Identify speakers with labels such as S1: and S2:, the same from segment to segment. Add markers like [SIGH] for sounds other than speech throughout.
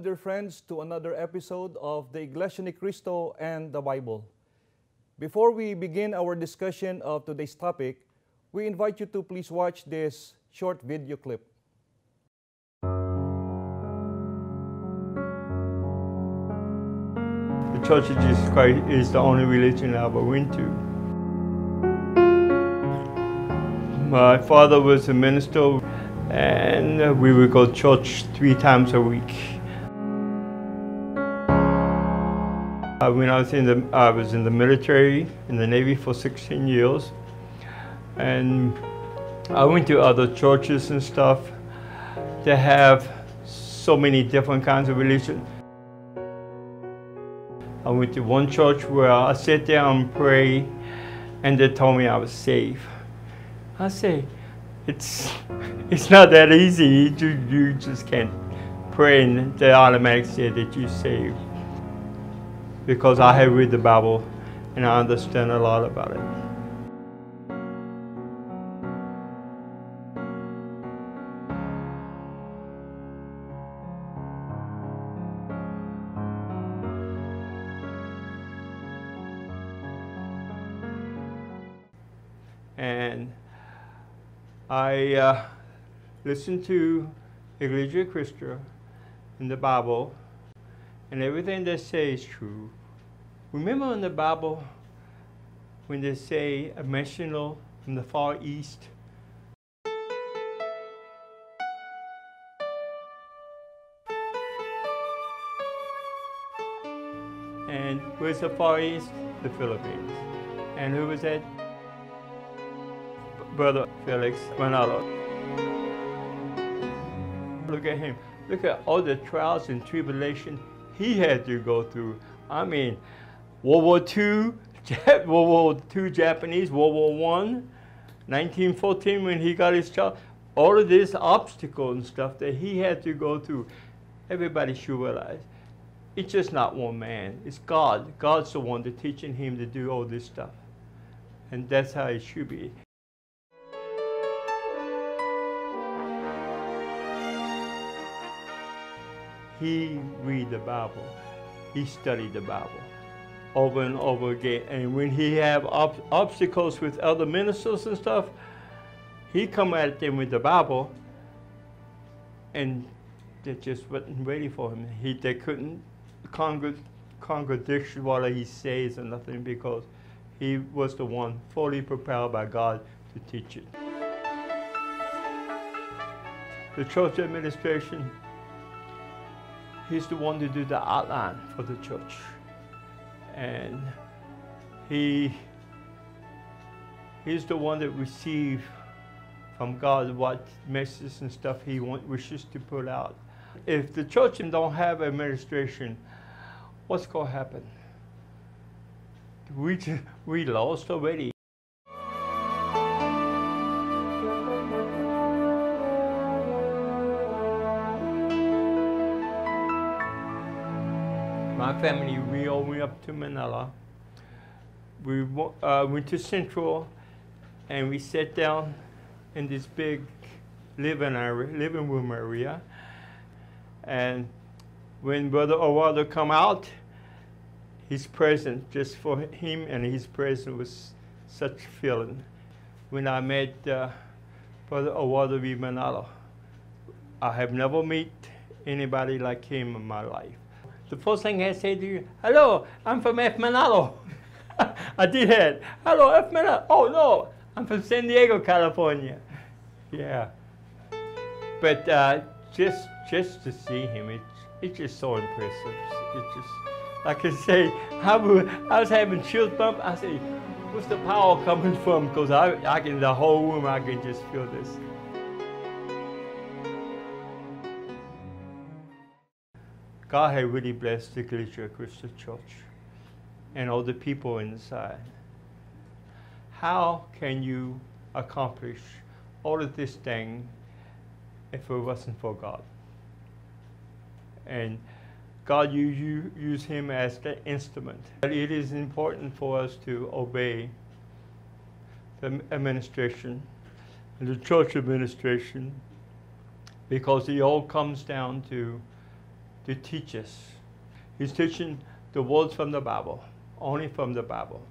S1: Welcome, dear friends, to another episode of the Iglesia Ni Cristo and the Bible. Before we begin our discussion of today's topic, we invite you to please watch this short video clip.
S2: The Church of Jesus Christ is the only religion I ever went to. My father was a minister, and we would go to church three times a week. Uh, when I was in the, I was in the military, in the Navy for 16 years, and I went to other churches and stuff that have so many different kinds of religion. I went to one church where I sat down and pray, and they told me I was saved. I say, it's [LAUGHS] it's not that easy. You, you just can't pray and they automatically say that you're saved. Because I have read the Bible and I understand a lot about it. And I uh, listened to Iglesia Christa in the Bible, and everything they say is true. Remember in the Bible when they say a missional from the Far East? And where's the Far East? The Philippines. And who was that? Brother Felix Manalo. Look at him. Look at all the trials and tribulation he had to go through. I mean, World War II, World War II Japanese, World War One, 1914 when he got his job. All of this obstacle and stuff that he had to go through. Everybody should realize it's just not one man. It's God. God's the one that's teaching him to do all this stuff. And that's how it should be. he read the Bible. He studied the Bible over and over again. And when he have ob- obstacles with other ministers and stuff, he come at them with the Bible, and they just wasn't ready for him. He they couldn't contradict what he says or nothing because he was the one fully prepared by God to teach it. The church administration he's the one to do the outline for the church. And he he's the one that receives from God what messages and stuff he want, wishes to put out. If the church don't have administration, what's going to happen? We, [LAUGHS] we lost already. Went up to Manila. We uh, went to Central and we sat down in this big living area, living room area. And when Brother Eduardo come out, his presence, just for him and his presence was such feeling. When I met uh, Brother Eduardo. Manalo, I have never met anybody like him in my life the first thing I say to you, hello, I'm from F. Manalo. [LAUGHS] I did that. Hello, F. Manalo. Oh, no, I'm from San Diego, California. Yeah. But uh, just just to see him, it's, it's just so impressive. It's just, like I say, I was, I was having chills bump. I say, where's the power coming from? Because I, I can, the whole room, I can just feel this. God had really blessed the Iglesia Christian Church and all the people inside. How can you accomplish all of this thing if it wasn't for God? And God you, you use him as the instrument. But It is important for us to obey the administration, the church administration, because it all comes down to to teach us. He's teaching the words from the Bible, only from the Bible.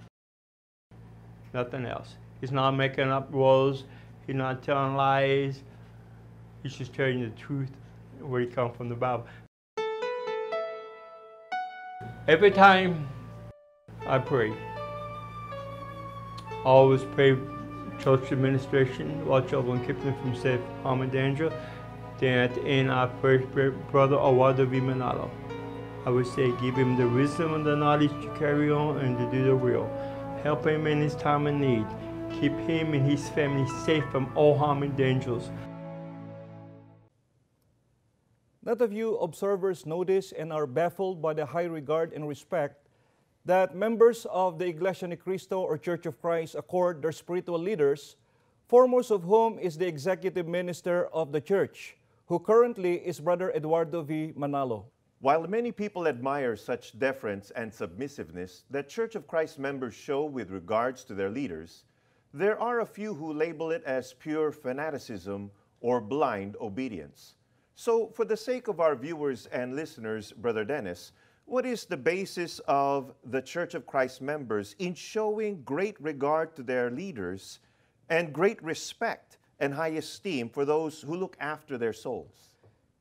S2: Nothing else. He's not making up words. He's not telling lies. He's just telling the truth where he comes from the Bible. Every time I pray, I always pray church administration, watch over and keep them from safe harm and danger. Then at the end, I pray Brother Eduardo V. Manalo. I would say give him the wisdom and the knowledge to carry on and to do the will. Help him in his time of need. Keep him and his family safe from all harm and dangers.
S1: Not of you observers notice and are baffled by the high regard and respect that members of the Iglesia Ni Cristo or Church of Christ accord their spiritual leaders, foremost of whom is the executive minister of the church, who currently is Brother Eduardo V. Manalo.
S3: While many people admire such deference and submissiveness that Church of Christ members show with regards to their leaders, there are a few who label it as pure fanaticism or blind obedience. So, for the sake of our viewers and listeners, Brother Dennis, what is the basis of the Church of Christ members in showing great regard to their leaders and great respect and high esteem for those who look after their souls?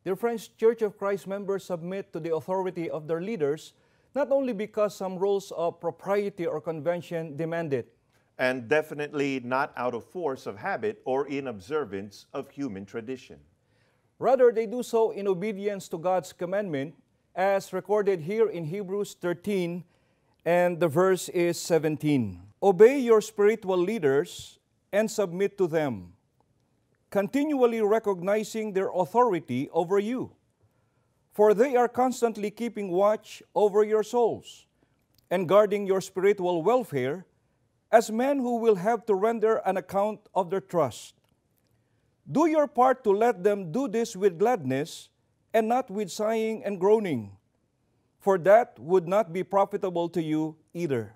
S1: Dear friends, Church of Christ members submit to the authority of their leaders not only because some rules of propriety or convention demand it,
S3: and definitely not out of force of habit or in observance of human tradition.
S1: Rather, they do so in obedience to God's commandment, as recorded here in Hebrews 13, and the verse is 17. Obey your spiritual leaders and submit to them, continually recognizing their authority over you. For they are constantly keeping watch over your souls and guarding your spiritual welfare as men who will have to render an account of their trust. Do your part to let them do this with gladness and not with sighing and groaning, for that would not be profitable to you either.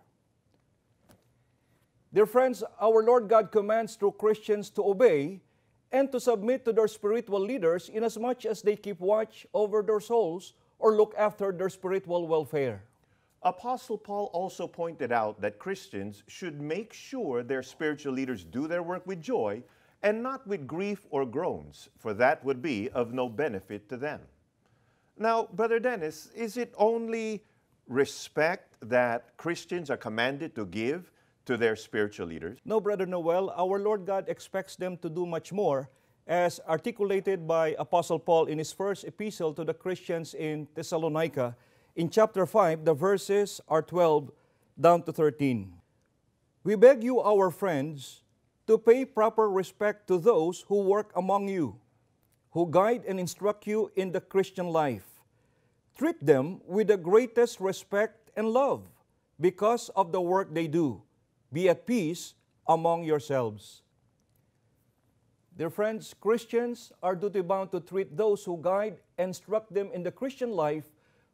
S1: Dear friends, our Lord God commands true Christians to obey and to submit to their spiritual leaders inasmuch as they keep watch over their souls or look after their spiritual welfare.
S3: Apostle Paul also pointed out that Christians should make sure their spiritual leaders do their work with joy and not with grief or groans, for that would be of no benefit to them. Now, Brother Dennis, is it only respect that Christians are commanded to give to their spiritual leaders?
S1: No, Brother Noel, our Lord God expects them to do much more, as articulated by Apostle Paul in his first epistle to the Christians in Thessalonica. In chapter 5, the verses are 12 down to 13. We beg you, our friends, to pay proper respect to those who work among you, who guide and instruct you in the Christian life. Treat them with the greatest respect and love because of the work they do. Be at peace among yourselves. Dear friends, Christians are duty bound to treat those who guide and instruct them in the Christian life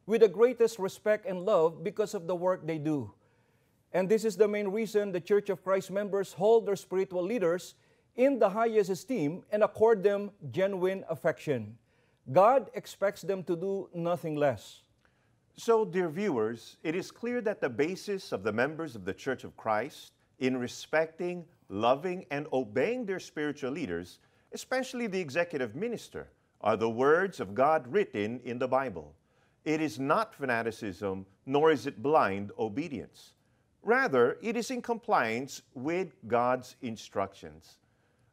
S1: with the greatest respect and love because of the work they do. And this is the main reason the Church of Christ members hold their spiritual leaders in the highest esteem and accord them genuine affection. God expects them to do nothing less.
S3: So, dear viewers, it is clear that the basis of the members of the Church of Christ in respecting, loving, and obeying their spiritual leaders, especially the executive minister, are the words of God written in the Bible. It is not fanaticism, nor is it blind obedience. Rather, it is in compliance with God's instructions.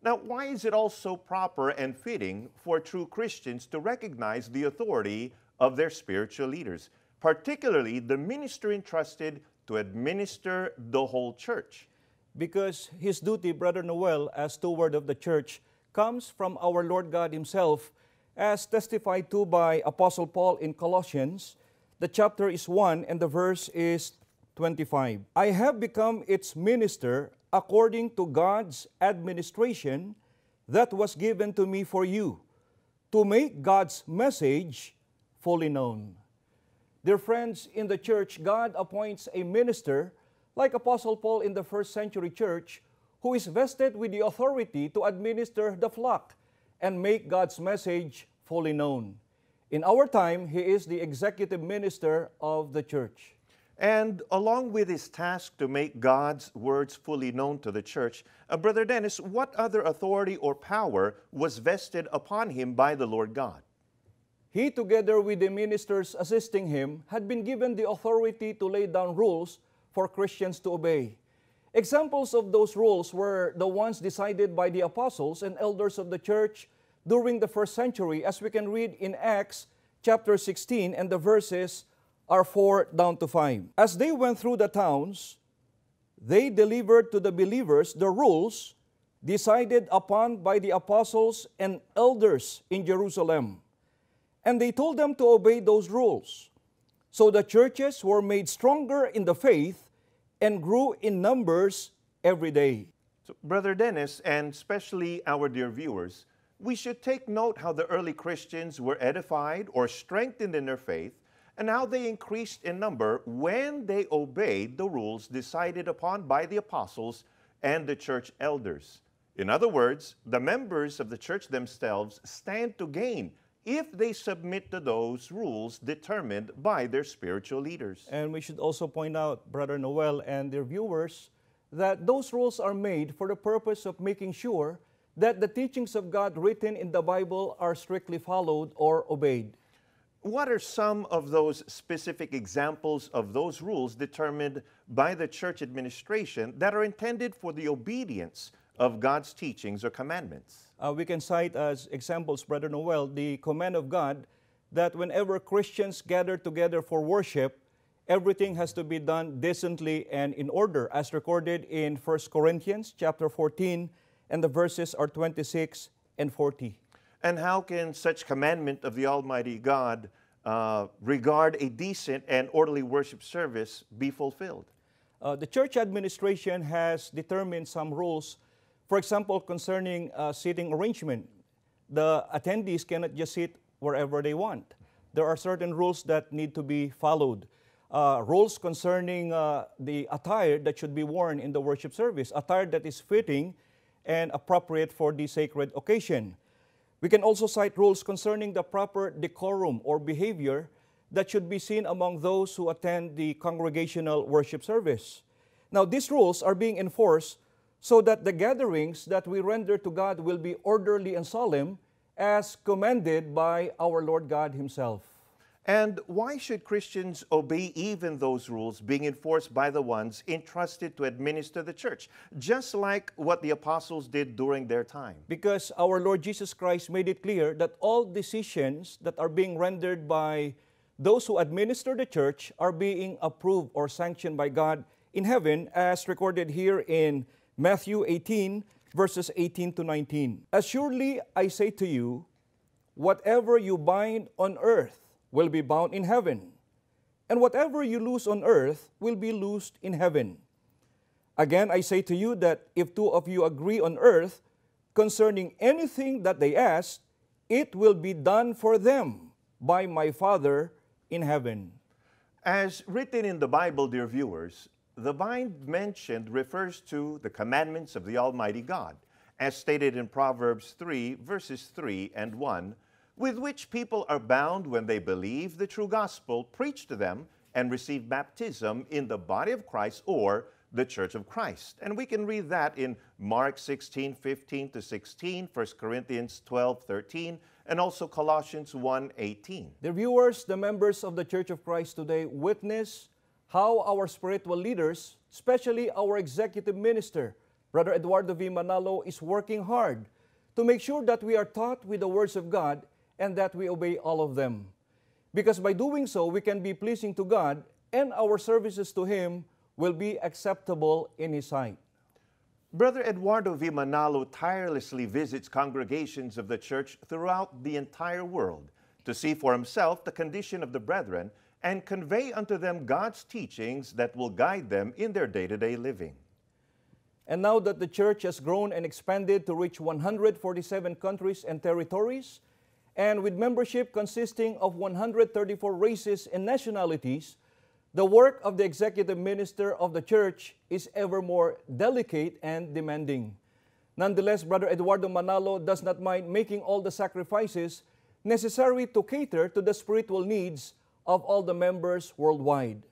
S3: Now, why is it also proper and fitting for true Christians to recognize the authority of their spiritual leaders, particularly the minister entrusted to administer the whole church?
S1: Because his duty, Brother Noel, as steward of the church, comes from our Lord God Himself, as testified to by Apostle Paul in Colossians. The chapter is 1 and the verse is 25. I have become its minister according to God's administration that was given to me for you, to make God's message fully known. Dear friends, in the church, God appoints a minister like Apostle Paul in the first century church who is vested with the authority to administer the flock and make God's message fully known. In our time, he is the executive minister of the church.
S3: And along with his task to make God's words fully known to the church, uh, Brother Dennis, what other authority or power was vested upon him by the Lord God?
S1: He, together with the ministers assisting him, had been given the authority to lay down rules for Christians to obey. Examples of those rules were the ones decided by the apostles and elders of the church during the first century, as we can read in Acts chapter 16, and the verses are 4 down to 5. As they went through the towns, they delivered to the believers the rules decided upon by the apostles and elders in Jerusalem. And they told them to obey those rules. So the churches were made stronger in the faith and grew in numbers every day.
S3: So, Brother Dennis, and especially our dear viewers, we should take note how the early Christians were edified or strengthened in their faith and how they increased in number when they obeyed the rules decided upon by the apostles and the church elders. In other words, the members of the church themselves stand to gain if they submit to those rules determined by their spiritual leaders.
S1: And we should also point out, Brother Noel and their viewers, that those rules are made for the purpose of making sure that the teachings of God written in the Bible are strictly followed or obeyed.
S3: What are some of those specific examples of those rules determined by the church administration that are intended for the obedience of God's teachings or commandments?
S1: Uh, we can cite as examples, Brother Noel, the command of God that whenever Christians gather together for worship, everything has to be done decently and in order, as recorded in 1 Corinthians chapter 14, and the verses are 26 and 40.
S3: And how can such commandment of the Almighty God uh, regard a decent and orderly worship service be fulfilled?
S1: Uh, the church administration has determined some rules for example, concerning uh, seating arrangement, the attendees cannot just sit wherever they want. There are certain rules that need to be followed. Uh, rules concerning uh, the attire that should be worn in the worship service, attire that is fitting and appropriate for the sacred occasion. We can also cite rules concerning the proper decorum or behavior that should be seen among those who attend the congregational worship service. Now, these rules are being enforced so that the gatherings that we render to God will be orderly and solemn as commanded by our Lord God Himself.
S3: And why should Christians obey even those rules being enforced by the ones entrusted to administer the church, just like what the apostles did during their time?
S1: Because our Lord Jesus Christ made it clear that all decisions that are being rendered by those who administer the church are being approved or sanctioned by God in heaven, as recorded here in Matthew 18, verses 18 to 19. As surely I say to you, whatever you bind on earth will be bound in heaven, and whatever you loose on earth will be loosed in heaven. Again, I say to you that if two of you agree on earth concerning anything that they ask, it will be done for them by my Father in heaven.
S3: As written in the Bible, dear viewers, the bind mentioned refers to the commandments of the Almighty God, as stated in Proverbs 3, verses 3 and 1, with which people are bound when they believe the true gospel preached to them and receive baptism in the body of Christ or the church of Christ. And we can read that in Mark 16, 15 to 16, 1 Corinthians 12, 13, and also Colossians 1, 18.
S1: The viewers, the members of the Church of Christ today, witness how our spiritual leaders, especially our executive minister, Brother Eduardo V. Manalo, is working hard to make sure that we are taught with the words of God and that we obey all of them. Because by doing so, we can be pleasing to God and our services to Him will be acceptable in His sight.
S3: Brother Eduardo V. Manalo tirelessly visits congregations of the church throughout the entire world to see for himself the condition of the brethren and convey unto them God's teachings that will guide them in their day to day living.
S1: And now that the church has grown and expanded to reach 147 countries and territories, and with membership consisting of 134 races and nationalities, the work of the executive minister of the church is ever more delicate and demanding. Nonetheless, Brother Eduardo Manalo does not mind making all the sacrifices necessary to cater to the spiritual needs of all the members worldwide.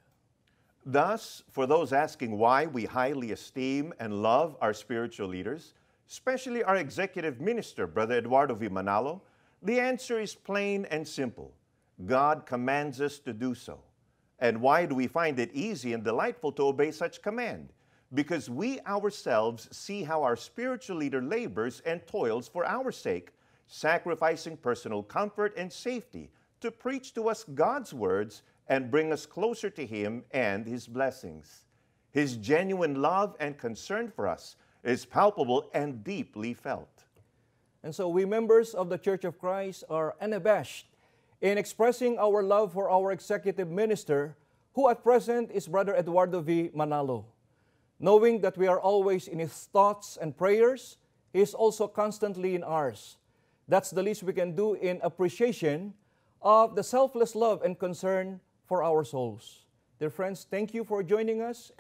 S3: Thus, for those asking why we highly esteem and love our spiritual leaders, especially our executive minister, Brother Eduardo V. Manalo, the answer is plain and simple. God commands us to do so. And why do we find it easy and delightful to obey such command? Because we ourselves see how our spiritual leader labors and toils for our sake, sacrificing personal comfort and safety to preach to us God's words and bring us closer to Him and His blessings. His genuine love and concern for us is palpable and deeply felt.
S1: And so we members of the Church of Christ are unabashed in expressing our love for our executive minister, who at present is Brother Eduardo V. Manalo. Knowing that we are always in his thoughts and prayers, he is also constantly in ours. That's the least we can do in appreciation of the selfless love and concern for our souls. Dear friends, thank you for joining us.